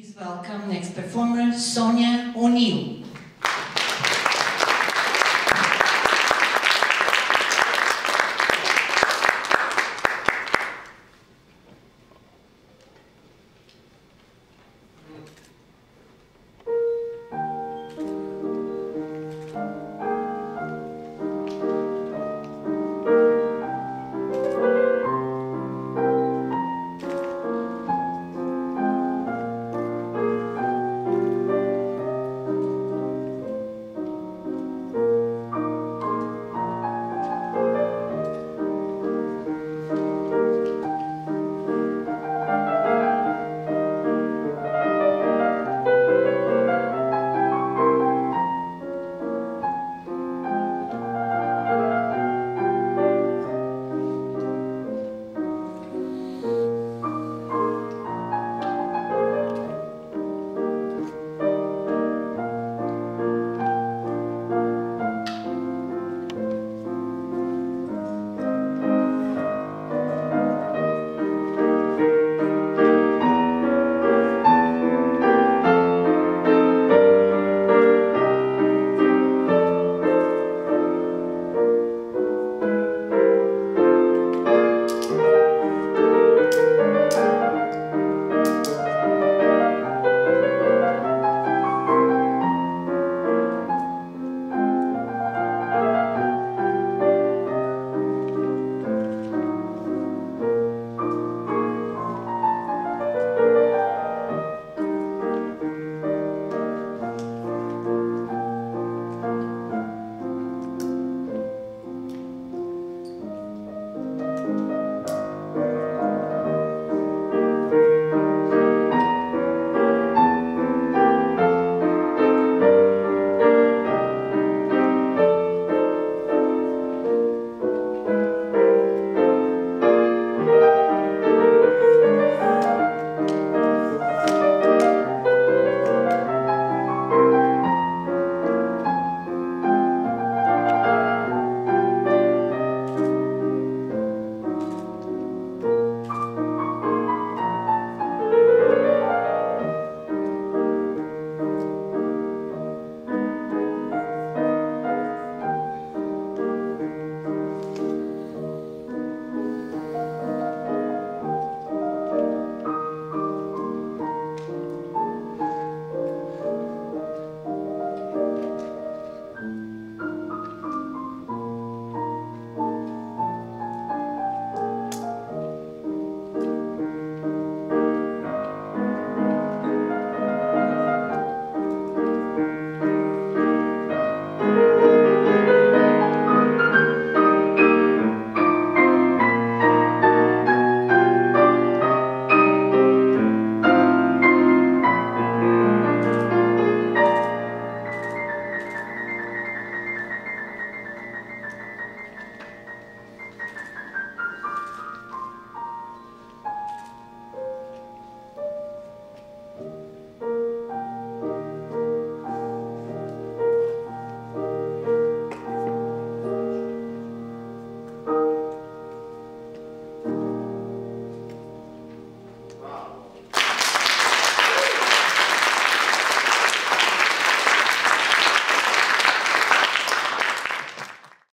Please welcome next performer, Sonia O'Neill.